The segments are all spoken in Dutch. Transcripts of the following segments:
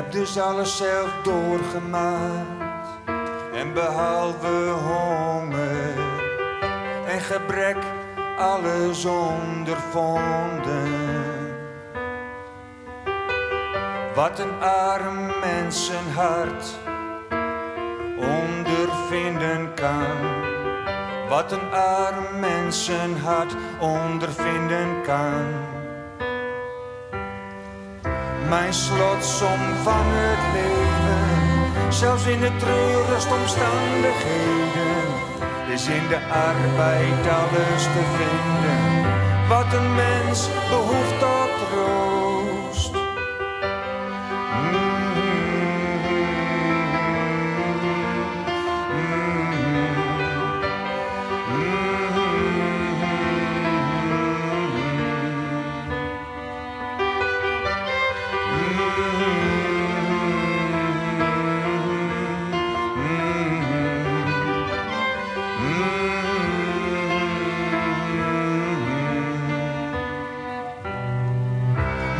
Heb dus alles zelf doorgemaakt. En behalve honger en gebrek alles ondervonden. Wat een arm mensenhart ondervinden kan. Wat een arm mensenhart ondervinden kan. Mijn slotsom van het leven, zelfs in de treurigste omstandigheden, is in de arbeid alles te vinden. Wat een mens behoeft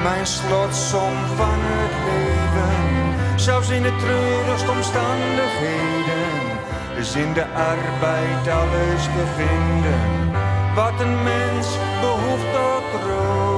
Mijn slotsom van het leven, zelfs in de treurigste omstandigheden, is in de arbeid alles te vinden. Wat een mens behoeft tot rust.